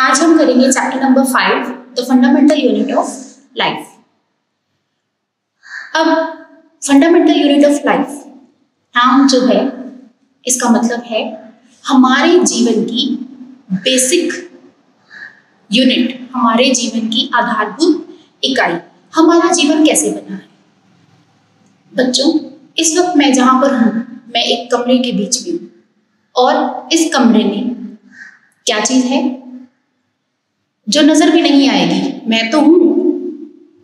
आज हम करेंगे chapter number five the fundamental unit of life अब फंडामेंटल यूनिट ऑफ़ लाइफ नाम जो है, इसका मतलब है हमारे जीवन की बेसिक यूनिट हमारे जीवन की आधारभूत इकाई। हमारा जीवन कैसे बना है? बच्चों, इस वक्त मैं जहाँ पर हूँ, मैं एक कमरे के बीच में हूँ। और इस कमरे में क्या चीज़ है? जो नज़र भी नहीं आएगी। मैं तो हूँ।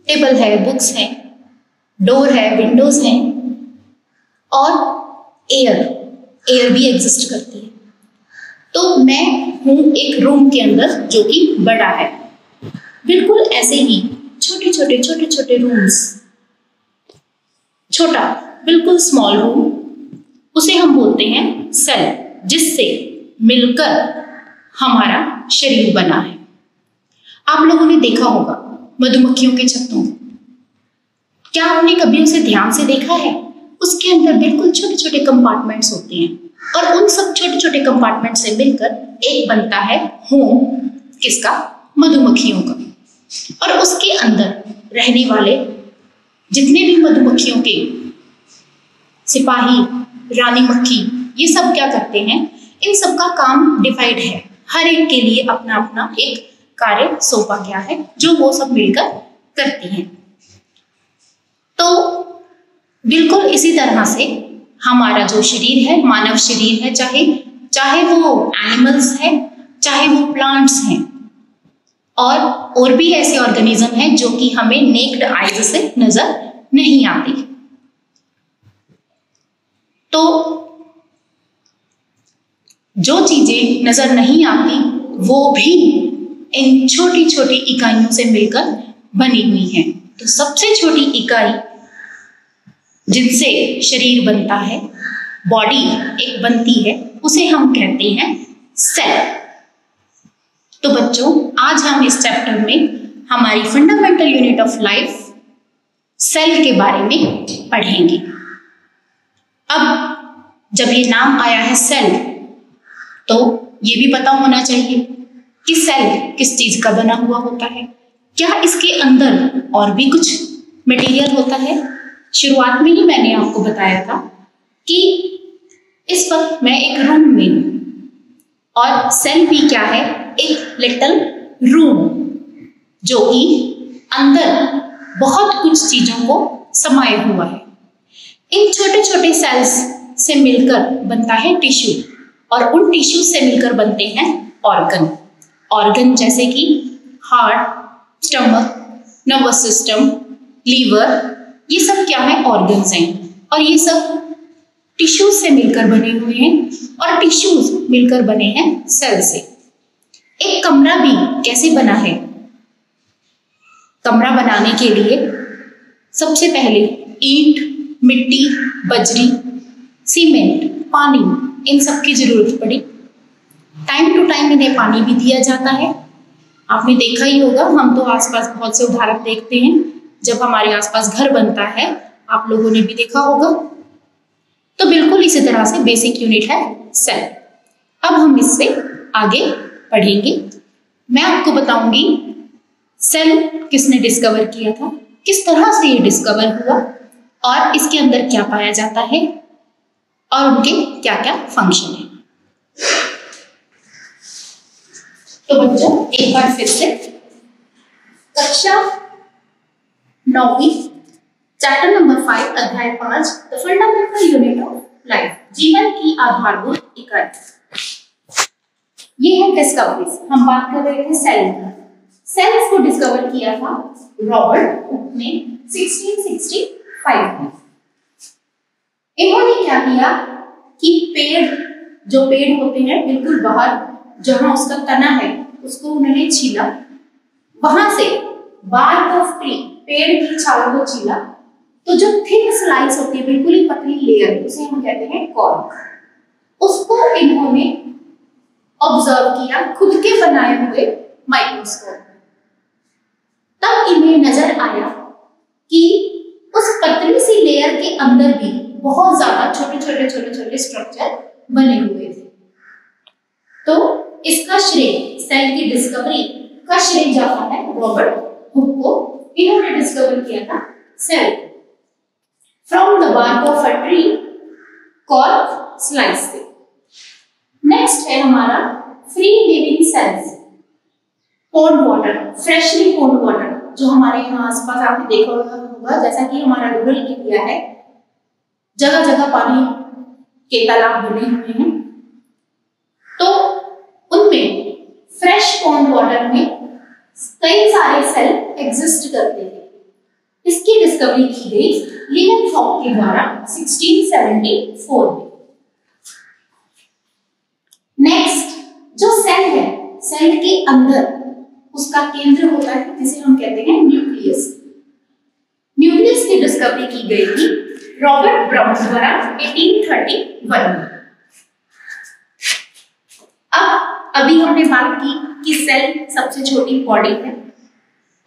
टेबल है, बुक्स हैं, डोर है, विंडोज़ हैं। और एयर एयर भी एग्जिस्ट करती है। तो मैं हूँ एक रूम के अंदर, जो कि बड़ा है। बिल्कुल ऐसे ही छोटे छोटे छोटे छोटे रूम्स छोटा, बिल्कुल स्मॉल रूम उसे हम बोलते हैं सेल जिससे मिलकर हमारा शरीर बना है। आप लोगों ने देखा होगा, मधुमक्खियों के छत्तों क्या आपने कभी उसे ध्यान से देखा है? उसके अंदर बिल्कुल छोटे छोटे कंपार्टमेंट्स होते हैं और उन सब छोटे छोटे कंपार्टमेंट से मिलकर एक बनता है होम, किसका? मधुमक्खियों का। और उसके अंदर रहने वाले जितने भी मधुमक्खियों के सिपाही, रानी मक्खी, ये सब क्या करते हैं? इन सब का काम डिवाइड है। हर एक के लिए अपना अपना एक कार्य सौंपा गया है, जो वो सब मिलकर करती हैं। तो बिल्कुल इसी तरह से हमारा जो शरीर है, मानव शरीर है, चाहे चाहे वो एनिमल्स है, चाहे वो प्लांट्स हैं, और और भी ऐसे ऑर्गेनिज्म हैं जो कि हमें नेक्ड आइज़ से नज़र नहीं आती। तो जो चीज़ें नज़र नहीं आती, वो भी इन छोटी छोटी इकाइयों से मिलकर बनी हुई है। तो सबसे छोटी इकाई जिनसे शरीर बनता है बॉडी एक बनती है, उसे हम कहते हैं सेल तो बच्चों, आज हम इस चैप्टर में हमारी fundamental unit of life cell के बारे में पढ़ेंगे। अब जब ये नाम आया है सेल तो ये भी पता होना चाहिए कि सेल किस चीज़ का बना हुआ होता है? क्या इसके अंदर और भी कुछ मटेरियल होता है? शुरुआत में ही मैंने आपको बताया था कि इस वक्त मैं एक रूम में हूँ। और सेल भी क्या है? एक लिटल रूम जो कि अंदर बहुत कुछ चीज़ों को समाये हुआ है। इन छोटे छोटे सेल्स से मिलकर बनता है टिश्यू और उन टिश्यू से मिलकर बनते हैं ऑर्गन ऑर्गन जैसे कि heart stomach nervous system liver ये सब क्या है? ऑर्गन्स हैं। और ये सब टिश्यूज से मिलकर बने हुए हैं और टिश्यूज मिलकर बने हैं सेल से। एक कमरा भी कैसे बना है? कमरा बनाने के लिए सबसे पहले ईंट, मिट्टी, बजरी, सीमेंट, पानी, इन सब की ज़रूरत पड़ी। टाइम टू टाइम इन्हें पानी भी दिया जाता है। आपने देखा ही होगा, हम तो आसपास बहुत से उदाहरण देखते हैं। जब हमारे आसपास घर बनता है, आप लोगों ने भी देखा होगा। तो बिल्कुल इसी तरह से बेसिक यूनिट है सेल अब हम इससे आगे पढ़ेंगे मैं आपको बताऊँगी सेल किसने डिस्कवर किया था, किस तरह से ये डिस्कवर हुआ, और इसके अंदर क्या पाया जाता है, और उनके क्या क्या फ़ंक्शन है। तो बच्चों, एक बार फिर से। कक्षा नौवीं चैप्टर नंबर फाइव अध्याय पाँच the fundamental unit of life जीवन की आधारभूत इकाई। ये है डिस्कवरीज हम बात कर रहे थे सेल की। सेल्स को डिस्कवर किया था रॉबर्ट हुक ने 1665 में। इन्होंने क्या किया कि पेड़, जो पेड़ होते हैं, बिल्कुल बाहर, जहाँ उसका तना है उसको उन्होंने छीला। वहाँ से बार्क ऑफ़ ट्री पेड़ की छाल को छीला। तो जो थिक स्लाइस होती है, बिल्कुल ही पतली लेयर उसे हम कहते हैं कॉर्क उसको इन्होंने ऑब्ज़र्व किया, खुद के बनाए हुए माइक्रोस्कोप तब इन्हें नज़र आया कि उस पतली सी लेयर के अंदर भी बहुत ज़्यादा छोटे छोटे छोटे छोटे स्ट्रक्चर बने हुए थे। तो इसका श्रेय सेल की डिस्कवरी का श्रेय जाता है रॉबर्ट हुक को। इन्होंने डिस्कवर किया था cell from the bark of a tree cork slice से नेक्स्ट है हमारा free living cells pond water freshly pond water जो हमारे यहाँ आसपास आपने देखा होगा जैसा कि हमारा रूरल एरिया है। जगह जगह पानी के तालाब बने हुए हैं। तो उनमें फ्रेश पॉन्ड वाटर में कई सारे सेल एग्जिस्ट करते हैं। इसकी डिस्कवरी की गई लिवन फॉक के द्वारा 1674 में। नेक्स्ट जो सेल है सेल के अंदर उसका केंद्र होता है, जिसे हम कहते हैं न्यूक्लियस न्यूक्लियस की डिस्कवरी की गई थी रॉबर्ट ब्राउन द्वारा 1831 में अब अभी हमने बात की कि सेल सबसे छोटी बॉडी है।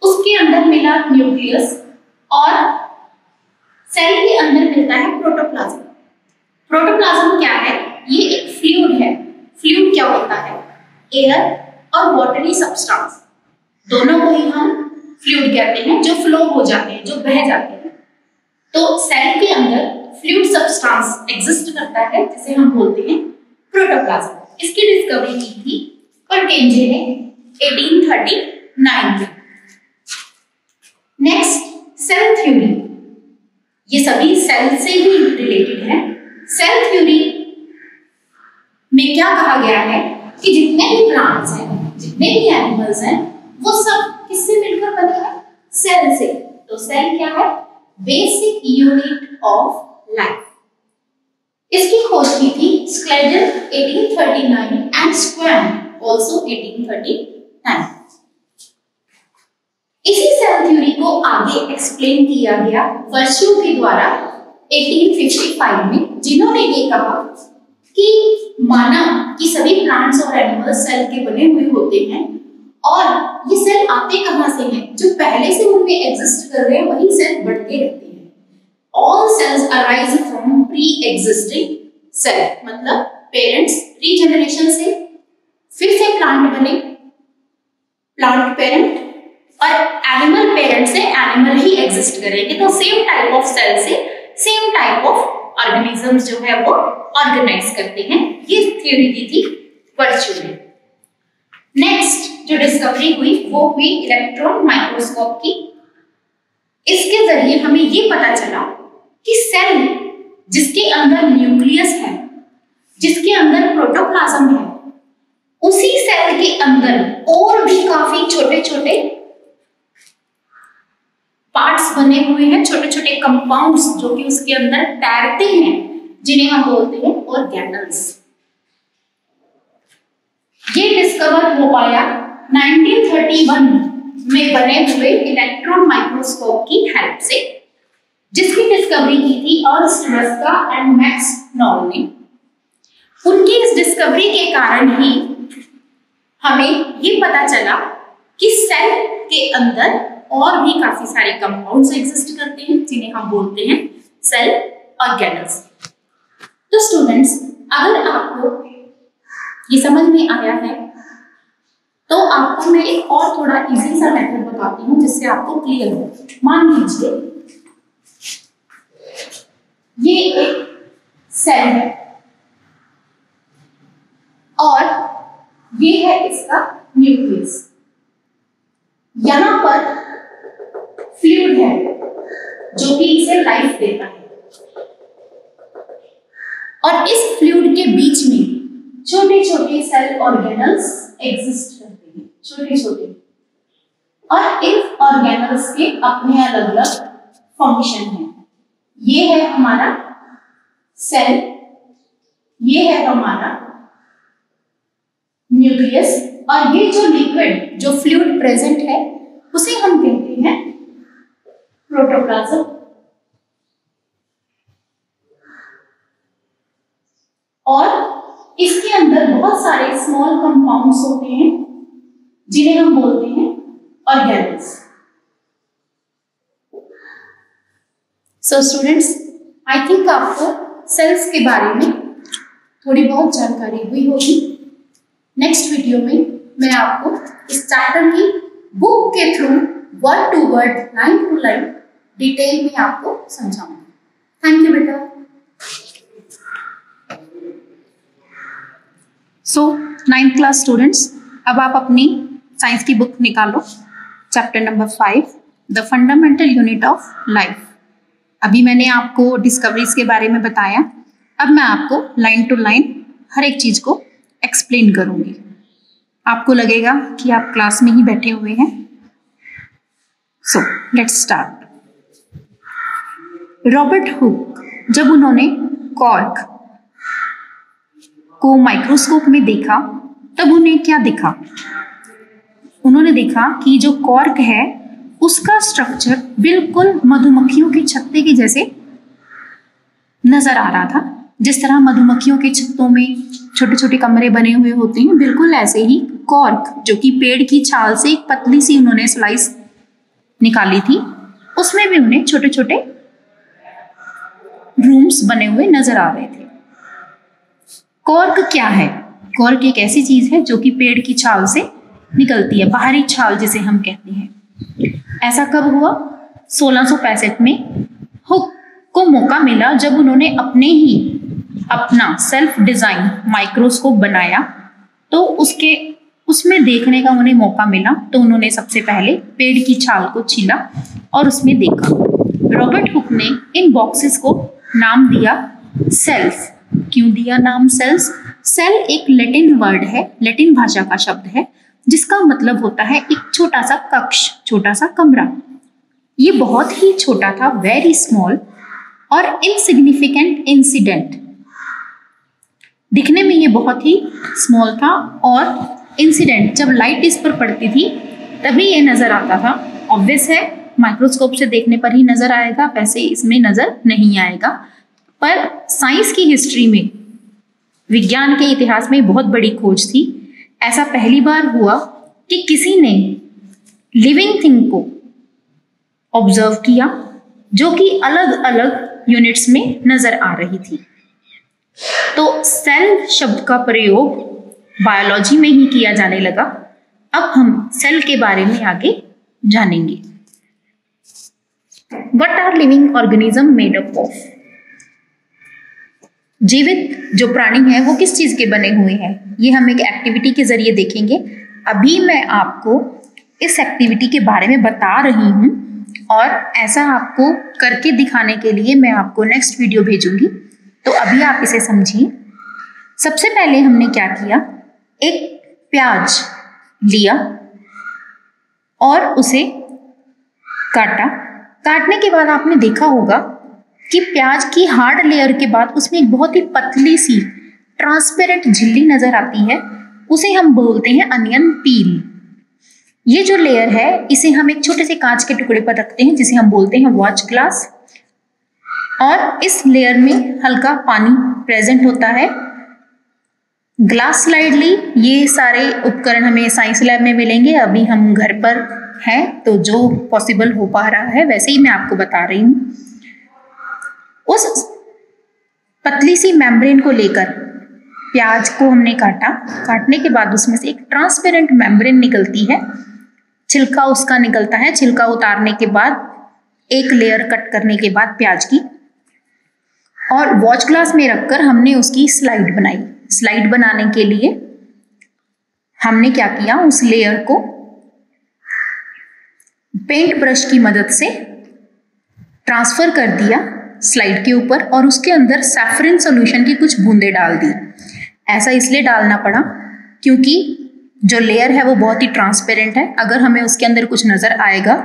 उसके अंदर मिला न्यूक्लियस और सेल के अंदर मिलता है प्रोटोप्लाज्म प्रोटोप्लाज्म क्या है? ये एक फ्लूइड है। फ्लूइड क्या होता है? एयर और वाटरी सब्सटेंस दोनों को ही हम फ्लूइड कहते हैं, जो फ्लो हो जाते हैं, जो बह जाते हैं। तो सेल के अंदर फ्लूइड सब्सटेंस एग्जिस्ट करता है, जिसे हम बोलते हैं प्रोटोप्लाज्म इसकी डिस्कवरी की थी कंटेंजे ने 1839 में। नेक्स्ट सेल थ्योरी ये सभी सेल से ही रिलेटेड है। सेल थ्योरी में क्या कहा गया है कि जितने भी प्लांट्स हैं, जितने भी एनिमल्स हैं, वो सब किससे मिलकर बने हैं? सेल से। तो सेल क्या है? बेसिक यूनिट ऑफ़ लाइफ इसकी खोज की थी स्क्लेडर 1839 एंड स्क्वैम आल्सो 1839 इसी सेल थ्योरी को आगे एक्सप्लेन किया गया वर्षों के द्वारा 1855 में, जिन्होंने ये कहा कि माना कि सभी प्लांट्स और एनिमल्स सेल के बने हुए होते हैं और ये सेल आते कहाँ से हैं? जो पहले से उनमें एग्जिस्ट कर रहे हैं, वही सेल बढ़ते रहते हैं। All cells arise from pre-existing cell मतलब पेरेंट्स रीजनरेशन से, फिर से प्लांट बने प्लांट पेरेंट और एनिमल पेरेंट से एनिमल ही एग्जिस्ट करेंगे। तो सेम टाइप ऑफ़ सेल से सेम टाइप ऑफ़ ऑर्गेनिजम्स जो है वो ऑर्गेनाइज करते हैं। ये थ्योरी दी थी वर्चू ने नेक्स्ट जो डिस्कवरी हुई, वो हुई इलेक्ट्रॉन माइक्रोस्कोप की। इसके ज़रिए हमें ये पता चला कि सेल जिसके अंदर न्यूक्लियस है, जिसके अंदर प्रोटोप्लाज्म है, उसी सेल के अंदर और भी काफ़ी छोटे छोटे पार्ट्स बने हुए हैं छोटे छोटे कंपाउंड्स जो कि उसके अंदर तैरते हैं, जिन्हें हम बोलते हैं ऑर्गेनल्स ये डिस्कवर हो पाया 1931 में बने हुए इलेक्ट्रॉन माइक्रोस्कोप की हेल्प से। जिसकी डिस्कवरी की थी Ernst Ruska and Max Knoll ने। उनकी इस डिस्कवरी के कारण ही हमें ये पता चला कि सेल के अंदर और भी काफ़ी सारे कंपाउंड्स एग्जिस्ट करते हैं, जिन्हें हम बोलते हैं सेल ऑर्गेनल्स तो स्टूडेंट्स अगर आपको ये समझ में आया है तो आपको मैं एक और थोड़ा इजी सा मेथड बताती हूँ जिससे आपको क्लियर हो। मान लीजिए ये एक सेल है। और ये है इसका न्यूक्लियस यहाँ पर फ्लूड है, जो कि इसे लाइफ देता है। और इस फ्लूड के बीच में छोटे छोटे सेल ऑर्गेनल्स एग्जिस्ट करते हैं छोटे छोटे और इन ऑर्गेनल्स के अपने अलग अलग फ़ंक्शन हैं। ये है हमारा सेल ये है हमारा न्यूक्लियस और ये जो लिक्विड जो फ्लूड प्रेजेंट है, उसे हम कहते हैं प्रोटोप्लाज्म और इसके अंदर बहुत सारे स्मॉल कंपाउंड्स होते हैं, जिन्हें हम बोलते हैं organelles so students I think आपको सेल्स के बारे में थोड़ी बहुत जानकारी हुई होगी। नेक्स्ट वीडियो में मैं आपको इस चैप्टर की बुक के through word to word line to line detail में आपको समझाऊँगी। थैंक यू बेटा। सो नाइन्थ क्लास स्टूडेंट्स अब आप अपनी साइंस की बुक निकालो। Chapter number five the fundamental unit of life अभी मैंने आपको डिस्कवरीज के बारे में बताया। अब मैं आपको लाइन टू लाइन हर एक चीज़ को एक्सप्लेन करूँगी। आपको लगेगा कि आप क्लास में ही बैठे हुए हैं। So let's start Robert Hooke जब उन्होंने कॉर्क को माइक्रोस्कोप में देखा, तब उन्हें क्या दिखा? उन्होंने देखा कि जो कॉर्क है उसका स्ट्रक्चर बिल्कुल मधुमक्खियों के छत्ते के जैसे नज़र आ रहा था। जिस तरह मधुमक्खियों के छत्तों में छोटे छोटे कमरे बने हुए होते हैं, बिल्कुल ऐसे ही कॉर्क, जो कि पेड़ की छाल से एक पतली सी उन्होंने स्लाइस निकाली थी, उसमें भी उन्हें छोटे छोटे रूम्स बने हुए नज़र आ रहे थे। कॉर्क क्या है? कॉर्क एक ऐसी चीज़ है जो कि पेड़ की छाल से निकलती है, बाहरी छाल जिसे हम कहते हैं। ऐसा कब हुआ? सोलह में हुक को मौका मिला जब उन्होंने अपने ही, अपना सेल्फ डिज़ाइन माइक्रोस्कोप बनाया। तो उसके, उसमें देखने का उन्हें मौका मिला। तो उन्होंने सबसे पहले पेड़ की छाल को छीला और उसमें देखा। रॉबर्ट हुक ने इन बॉक्सेस को नाम दिया सेल्फ क्यों दिया नाम सेल्स सेल एक लेटिन वर्ड है। लेटिन भाषा का शब्द है। जिसका मतलब होता है एक छोटा सा कक्ष छोटा सा कमरा। ये बहुत ही छोटा था वेरी स्मॉल और इनसिग्निफिकेंट इंसिडेंट दिखने में ये बहुत ही स्मॉल था और इंसिडेंट जब लाइट इस पर पड़ती थी, तभी ये नज़र आता था। ऑब्वियस है माइक्रोस्कोप से देखने पर ही नज़र आएगा, वैसे इसमें नज़र नहीं आएगा। पर साइंस की हिस्ट्री में, विज्ञान के इतिहास में बहुत बड़ी खोज थी। ऐसा पहली बार हुआ कि किसी ने लिविंग थिंग को ऑब्ज़र्व किया जो कि अलग अलग यूनिट्स में नज़र आ रही थी। तो सेल शब्द का प्रयोग बायोलॉजी में ही किया जाने लगा। अब हम सेल के बारे में आगे जानेंगे। What are living organism made up of जीवित जो प्राणी है, वो किस चीज़ के बने हुए हैं? ये हम एक एक्टिविटी के ज़रिए देखेंगे। अभी मैं आपको इस एक्टिविटी के बारे में बता रही हूँ और ऐसा आपको करके दिखाने के लिए मैं आपको नेक्स्ट वीडियो भेजूँगी। तो अभी आप इसे समझिए। सबसे पहले हमने क्या किया? एक प्याज लिया और उसे काटा। काटने के बाद आपने देखा होगा कि प्याज की हार्ड लेयर के बाद उसमें एक बहुत ही पतली सी ट्रांसपेरेंट झिल्ली नज़र आती है, उसे हम बोलते हैं अनियन पील ये जो लेयर है, इसे हम एक छोटे से कांच के टुकड़े पर रखते हैं, जिसे हम बोलते हैं वॉच ग्लास और इस लेयर में हल्का पानी प्रेजेंट होता है. ग्लास स्लाइडली ये सारे उपकरण हमें साइंस लैब में मिलेंगे, अभी हम घर पर हैं तो जो पॉसिबल हो पा रहा है, वैसे ही मैं आपको बता रही हूँ. उस पतली सी मेम्ब्रेन को लेकर प्याज को हमने काटा। काटने के बाद उसमें से एक ट्रांसपेरेंट मेम्ब्रेन निकलती है। छिलका उसका निकलता है। छिलका उतारने के बाद, एक लेयर कट करने के बाद प्याज की। और वॉच ग्लास में रखकर हमने उसकी स्लाइड बनाई। स्लाइड बनाने के लिए हमने क्या किया? उस लेयर को पेंट ब्रश की मदद से ट्रांसफ़र कर दिया। स्लाइड के ऊपर और उसके अंदर सैफरिन सोल्यूशन की कुछ बूंदे डाल दी। ऐसा इसलिए डालना पड़ा क्योंकि जो लेयर है वो बहुत ही ट्रांसपेरेंट है। अगर हमें उसके अंदर कुछ नज़र आएगा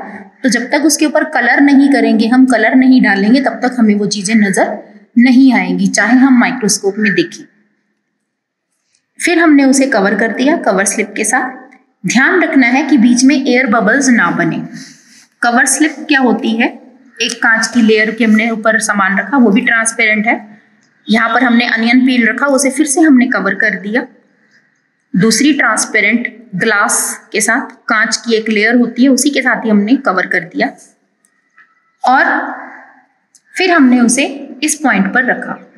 तो जब तक उसके ऊपर कलर नहीं करेंगे, हम कलर नहीं डालेंगे, तब तक हमें वो चीज़ें नज़र नहीं आएँगी, चाहे हम माइक्रोस्कोप में देखें। फिर हमने उसे कवर कर दिया कवर स्लिप के साथ। ध्यान रखना है कि बीच में एयर बबल्स ना बने। कवर स्लिप क्या होती है? एक कांच की लेयर के हमने ऊपर सामान रखा, वो भी ट्रांसपेरेंट है। यहाँ पर हमने अनियन पील रखा, उसे फिर से हमने कवर कर दिया। दूसरी ट्रांसपेरेंट ग्लास के साथ कांच की एक लेयर होती है, उसी के साथ ही हमने कवर कर दिया। और फिर हमने उसे इस पॉइंट पर रखा।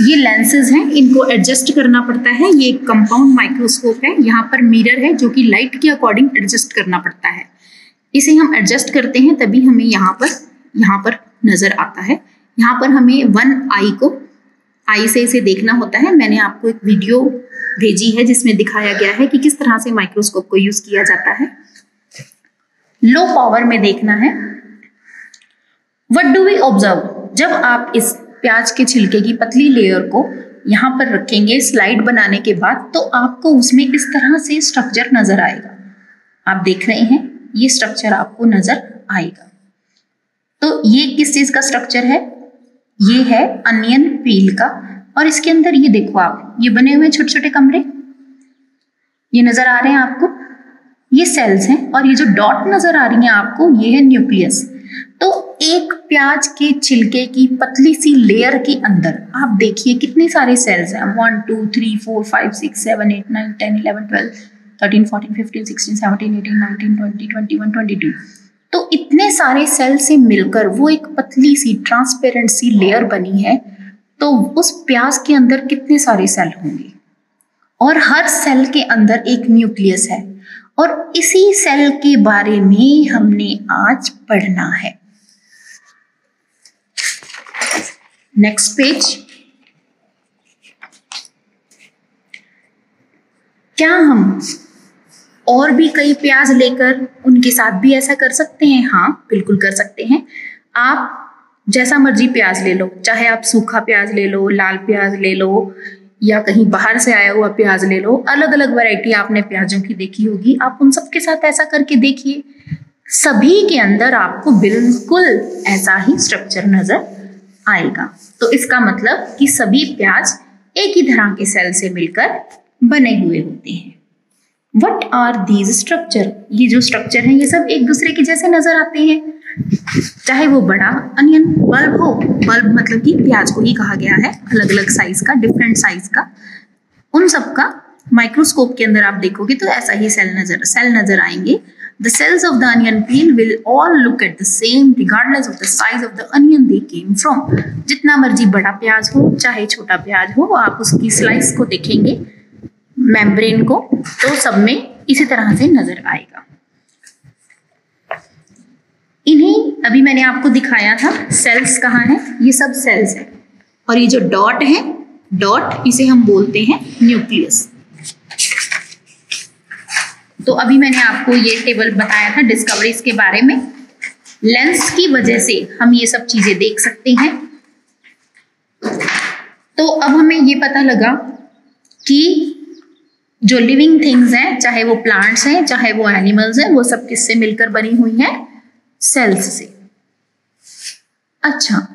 ये लेंसेज हैं, इनको एडजस्ट करना पड़ता है। ये एक कंपाउंड माइक्रोस्कोप है, यहाँ पर मिरर है, जो कि लाइट के अकॉर्डिंग एडजस्ट करना पड़ता है। इसे हम एडजस्ट करते हैं, तभी हमें यहाँ पर यहाँ पर नज़र आता है। यहाँ पर हमें वन आई को आई से इसे देखना होता है। मैंने आपको एक वीडियो भेजी है, जिसमें दिखाया गया है कि किस तरह से माइक्रोस्कोप को यूज़ किया जाता है। लो पावर में देखना है। वट डू वी ऑब्ज़र्व जब आप इस प्याज के छिलके की पतली लेयर को यहाँ पर रखेंगे स्लाइड बनाने के बाद तो आपको उसमें इस तरह से स्ट्रक्चर नज़र आएगा। आप देख रहे हैं ये स्ट्रक्चर आपको नज़र आएगा। तो ये किस चीज़ का स्ट्रक्चर है? ये है अनियन पील का। और इसके अंदर ये देखो आप, ये बने हुए छोटे छोटे कमरे। ये नज़र आ रहे हैं आपको। ये सेल्स हैं और ये जो डॉट नज़र आ रही हैं आपको, ये है न्यूक्लियस तो एक प्याज के छिलके की पतली सी लेयर के अंदर, आप देखिए कितने सारे सेल्स हैं। One two three four five six seven eight nine ten eleven twelve thirteen fourteen fifteen sixteen seventeen eighteen nineteen twenty twenty one twenty two तो इतने सारे सेल से मिलकर वो एक पतली सी ट्रांसपेरेंट सी लेयर बनी है तो उस प्याज के अंदर कितने सारे सेल होंगे? और हर सेल के अंदर एक न्यूक्लियस है। और इसी सेल के बारे में हमने आज पढ़ना है। नेक्स्ट पेज क्या हम और भी कई प्याज लेकर उनके साथ भी ऐसा कर सकते हैं। हाँ बिल्कुल कर सकते हैं। आप जैसा मर्ज़ी प्याज ले लो, चाहे आप सूखा प्याज ले लो, लाल प्याज ले लो, या कहीं बाहर से आया हुआ प्याज ले लो अलग अलग वैरायटी आपने प्याजों की देखी होगी। आप उन सबके साथ ऐसा करके देखिए। सभी के अंदर आपको बिल्कुल ऐसा ही स्ट्रक्चर नज़र आएगा। तो इसका मतलब कि सभी प्याज एक ही तरह के सेल से मिलकर बने हुए होते हैं। वट आर दीज स्ट्रक्चर ये जो स्ट्रक्चर है, ये सब एक दूसरे के जैसे नज़र आते हैं। चाहे वो बड़ा अनियन बल्ब हो बल्ब मतलब कि प्याज को ही कहा गया है। अलग अलग साइज़ का डिफरेंट साइज़ का। उन सब का माइक्रोस्कोप के अंदर आप देखोगे तो ऐसा ही सेल नज़र सेल नज़र आएँगे। The cells of the onion peel will all look at the same regardless of the size of the onion they came from. जितना मर्ज़ी बड़ा प्याज हो, चाहे छोटा प्याज हो, आप उसकी स्लाइस को देखेंगे। मेम्ब्रेन को तो सब में इसी तरह से नज़र आएगा। इन्हीं, अभी मैंने आपको दिखाया था सेल्स कहाँ है? ये सब सेल्स है। और ये जो डॉट है डॉट इसे हम बोलते हैं न्यूक्लियस तो अभी मैंने आपको ये टेबल बताया था डिस्कवरीज के बारे में। लेंस की वजह से हम ये सब चीज़ें देख सकते हैं। तो अब हमें ये पता लगा कि जो लिविंग थिंग्स हैं, चाहे वो प्लांट्स हैं, चाहे वो एनिमल्स हैं, वो सब किससे मिलकर बनी हुई हैं? सेल्स से। अच्छा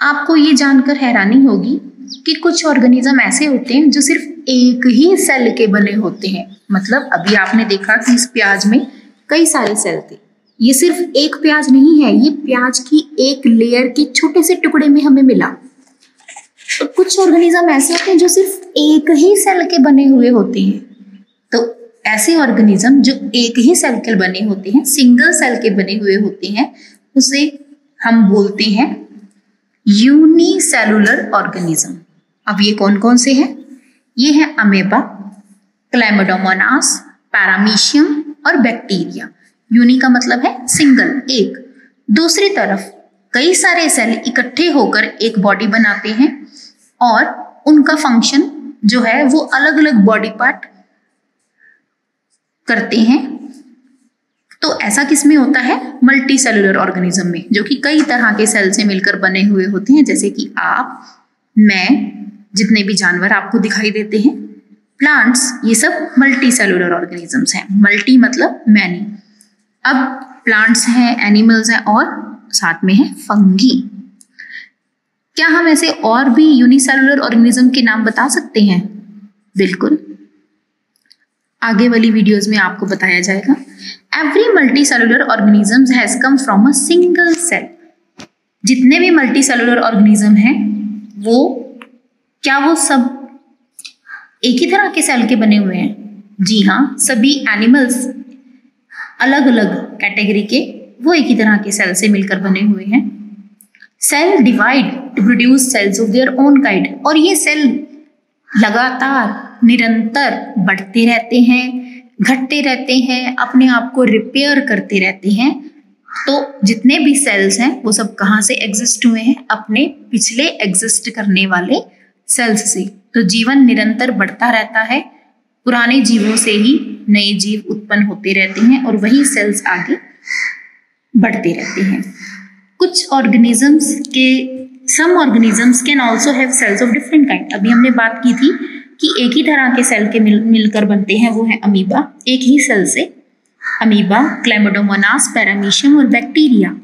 आपको ये जानकर हैरानी होगी कि कुछ ऑर्गेनिज्म ऐसे होते हैं जो सिर्फ़ एक ही सेल के बने होते हैं। मतलब अभी आपने देखा कि इस प्याज में कई सारे सेल थे। ये सिर्फ़ एक प्याज नहीं है, ये प्याज की एक लेयर के छोटे से टुकड़े में हमें मिला। तो कुछ ऑर्गेनिज्म ऐसे होते हैं जो सिर्फ़ एक ही सेल के बने हुए होते हैं। तो ऐसे ऑर्गेनिज्म जो एक ही सेल के बने होते हैं सिंगल सेल के बने हुए होते हैं, उसे हम बोलते हैं यूनिसेलुलर ऑर्गेनिज्म अब ये कौन कौन से हैं? ये है अमेबा क्लैमोडोमोनास पैरामीशियम और बैक्टीरिया यूनि का मतलब है सिंगल एक। दूसरी तरफ़ कई सारे सेल इकट्ठे होकर एक बॉडी बनाते हैं। और उनका फ़ंक्शन जो है वो अलग अलग बॉडी पार्ट करते हैं। तो ऐसा किसमें होता है? मल्टी सेलुलर ऑर्गेनिज्म में, जो कि कई तरह के सेल से मिलकर बने हुए होते हैं, जैसे कि आप, मैं, जितने भी जानवर आपको दिखाई देते हैं। प्लांट्स ये सब मल्टी सेलुलर ऑर्गेनिजम्स हैं। मल्टी मतलब मैनी अब प्लांट्स हैं एनिमल्स हैं और साथ में है फंगी क्या हम ऐसे और भी यूनिसेलुलर ऑर्गेनिज्म के नाम बता सकते हैं? बिल्कुल। आगे वाली वीडियोस में आपको बताया जाएगा। Every multi cellular organism has come from a single cell जितने भी मल्टी सेलुलर ऑर्गेनिज्म हैं, वो क्या वो सब एक ही तरह के सेल के बने हुए हैं? जी हाँ सभी एनिमल्स अलग अलग कैटेगरी के वो एक ही तरह के सेल से मिलकर बने हुए हैं। Cell divide to produce cells of their own kind और ये सेल लगातार, निरंतर बढ़ते रहते हैं, घटते रहते हैं, अपने आप को रिपेयर करते रहते हैं। तो जितने भी सेल्स हैं, वो सब कहाँ से एग्जिस्ट हुए हैं? अपने पिछले एग्जिस्ट करने वाले सेल्स से। तो जीवन निरंतर बढ़ता रहता है, पुराने जीवों से ही नए जीव उत्पन्न होते रहते हैं और वही सेल्स आगे बढ़ते रहते हैं। कुछ ऑर्गेनिजम्स के some organisms can also have cells of different kind अभी हमने बात की थी कि एक ही तरह के सेल के मिल, मिलकर बनते हैं, वो है अमीबा एक ही सेल से अमीबा क्लेमोडोमोनास पैरामीशियम और बैक्टीरिया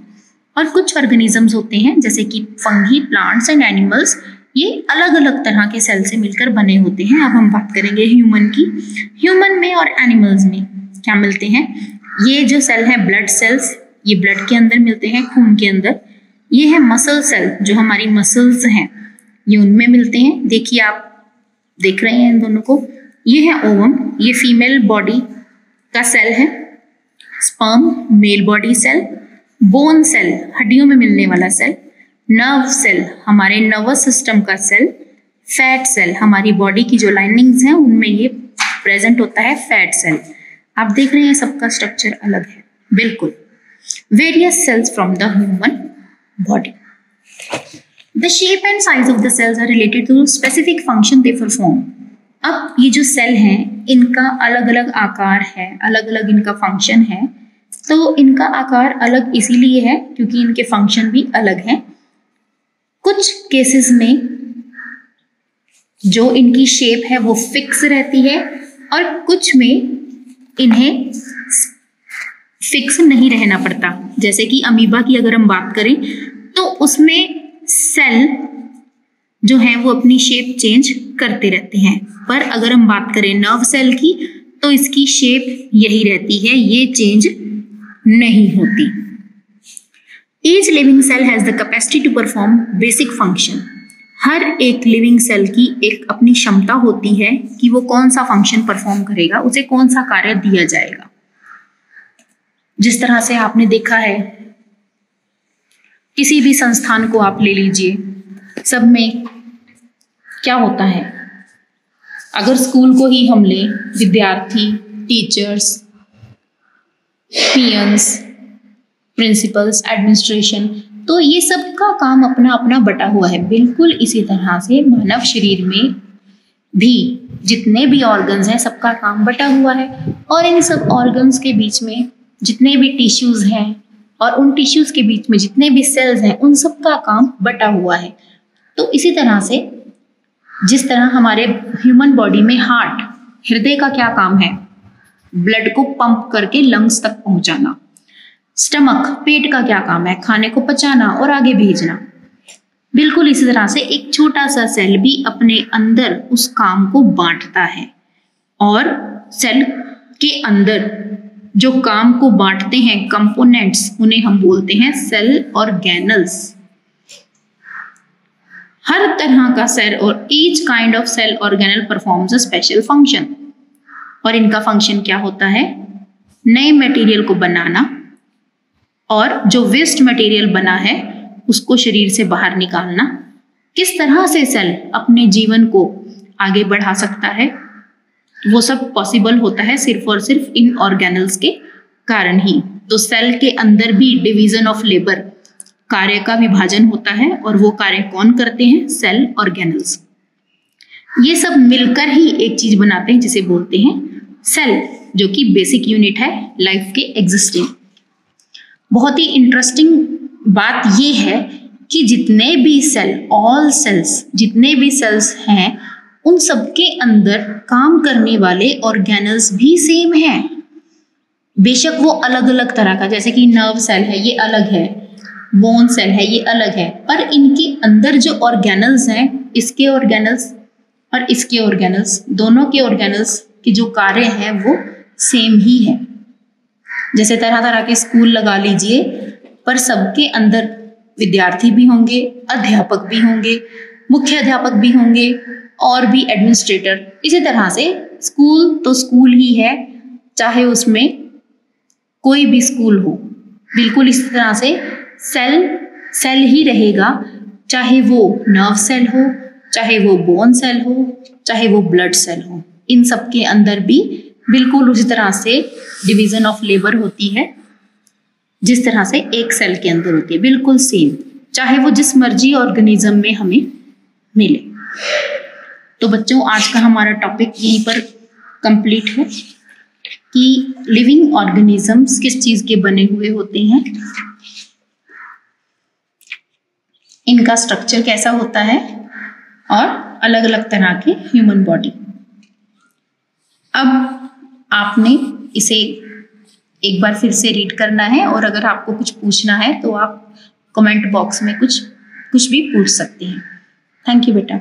और कुछ ऑर्गेनिजम्स होते हैं, जैसे कि फंगी प्लांट्स एंड एनिमल्स ये अलग अलग तरह के सेल से मिलकर बने होते हैं। अब हम बात करेंगे ह्यूमन की। ह्यूमन में और एनिमल्स में क्या मिलते हैं? ये जो सेल है ब्लड सेल्स ये ब्लड के अंदर मिलते हैं, खून के अंदर। ये है मसल सेल जो हमारी मसल्स हैं, ये उनमें मिलते हैं। देखिए आप देख रहे हैं इन दोनों को। ये है ओवम ये फीमेल बॉडी का सेल है। Sperm male body cell bone cell हड्डियों में मिलने वाला सेल नर्व सेल हमारे नर्वस सिस्टम का सेल फैट सेल हमारी बॉडी की जो लाइनिंग्स हैं, उनमें ये प्रेजेंट होता है फैट सेल आप देख रहे हैं सबका स्ट्रक्चर अलग है। बिल्कुल। Various cells from the human body. The shape and size of the cells are related to specific function they perform. अब ये जो सेल हैं, इनका अलग अलग आकार है अलग अलग इनका फ़ंक्शन है तो इनका आकार अलग इसीलिए है क्योंकि इनके फ़ंक्शन भी अलग हैं कुछ केसेस में जो इनकी शेप है वो फिक्स रहती है और कुछ में इन्हें फिक्स नहीं रहना पड़ता। जैसे कि अमीबा की अगर हम बात करें तो उसमें सेल जो है, वो अपनी शेप चेंज करते रहते हैं। पर अगर हम बात करें नर्व सेल की तो इसकी शेप यही रहती है, ये चेंज नहीं होती। Each living cell has the capacity to perform basic function हर एक लिविंग सेल की एक अपनी क्षमता होती है कि वो कौन सा फ़ंक्शन परफॉर्म करेगा, उसे कौन सा कार्य दिया जाएगा। जिस तरह से आपने देखा है, किसी भी संस्थान को आप ले लीजिए, सब में क्या होता है? अगर स्कूल को ही हम लें, विद्यार्थी, टीचर्स पियंस प्रिंसिपल्स, एडमिनिस्ट्रेशन तो ये सब का काम अपना अपना बटा हुआ है। बिल्कुल इसी तरह से मानव शरीर में भी जितने भी ऑर्गन्स हैं, सबका काम बटा हुआ है। और इन सब ऑर्गन्स के बीच में जितने भी टिश्यूज हैं और उन टिश्यूज के बीच में जितने भी सेल्स हैं, उन सब का काम बटा हुआ है। तो इसी तरह से जिस तरह हमारे ह्यूमन बॉडी में हार्ट हृदय का क्या काम है? ब्लड को पंप करके लंग्स तक पहुंचाना। स्टमक पेट का क्या काम है? खाने को पचाना और आगे भेजना। बिल्कुल इसी तरह से एक छोटा सा सेल भी अपने अंदर उस काम को बांटता है और सेल के अंदर जो काम को बांटते हैं कंपोनेंट्स उन्हें हम बोलते हैं सेल ऑर्गेनल्स हर तरह का सेल और each kind of cell organelle performs a special function और इनका फ़ंक्शन क्या होता है? नए मटेरियल को बनाना और जो वेस्ट मटेरियल बना है, उसको शरीर से बाहर निकालना। किस तरह से सेल अपने जीवन को आगे बढ़ा सकता है? वो सब पॉसिबल होता है सिर्फ़ और सिर्फ़ इन ऑर्गेनल्स के कारण ही। तो सेल के अंदर भी डिवीज़न ऑफ़ लेबर कार्य का विभाजन होता है और वो कार्य कौन करते हैं? सेल ऑर्गेनल्स ये सब मिलकर ही एक चीज़ बनाते हैं, जिसे बोलते हैं सेल जो कि बेसिक यूनिट है लाइफ के एग्जिस्टिंग बहुत ही इंटरेस्टिंग बात ये है कि जितने भी सेल ऑल सेल्स जितने भी सेल्स हैं उन सबके अंदर काम करने वाले ऑर्गेनल्स भी सेम हैं। बेशक वो अलग अलग तरह का, जैसे कि नर्व सेल है, ये अलग है। बोन सेल है, ये अलग है। पर इनके अंदर जो ऑर्गेनल्स हैं, इसके ऑर्गेनल्स और इसके ऑर्गेनल्स दोनों के ऑर्गेनल्स के जो कार्य हैं, वो सेम ही है। जैसे तरह तरह के स्कूल लगा लीजिए, पर सबके अंदर विद्यार्थी भी होंगे, अध्यापक भी होंगे मुख्य अध्यापक भी होंगे और भी एडमिनिस्ट्रेटर इसी तरह से स्कूल तो स्कूल ही है, चाहे उसमें कोई भी स्कूल हो। बिल्कुल इसी तरह से सेल सेल ही रहेगा, चाहे वो नर्व सेल हो, चाहे वो बोन सेल हो, चाहे वो ब्लड सेल हो। इन सब के अंदर भी बिल्कुल उसी तरह से डिवीज़न ऑफ़ लेबर होती है, जिस तरह से एक सेल के अंदर होती है। बिल्कुल सेम चाहे वो जिस मर्ज़ी ऑर्गेनिज्म में हमें मिले। तो बच्चों, आज का हमारा टॉपिक यहीं पर कंप्लीट है कि लिविंग ऑर्गेनिजम्स किस चीज़ के बने हुए होते हैं? इनका स्ट्रक्चर कैसा होता है? और अलग अलग तरह के ह्यूमन बॉडी अब आपने इसे एक बार फिर से रीड करना है और अगर आपको कुछ पूछना है तो आप कमेंट बॉक्स में कुछ कुछ भी पूछ सकते हैं। थैंक यू बेटा।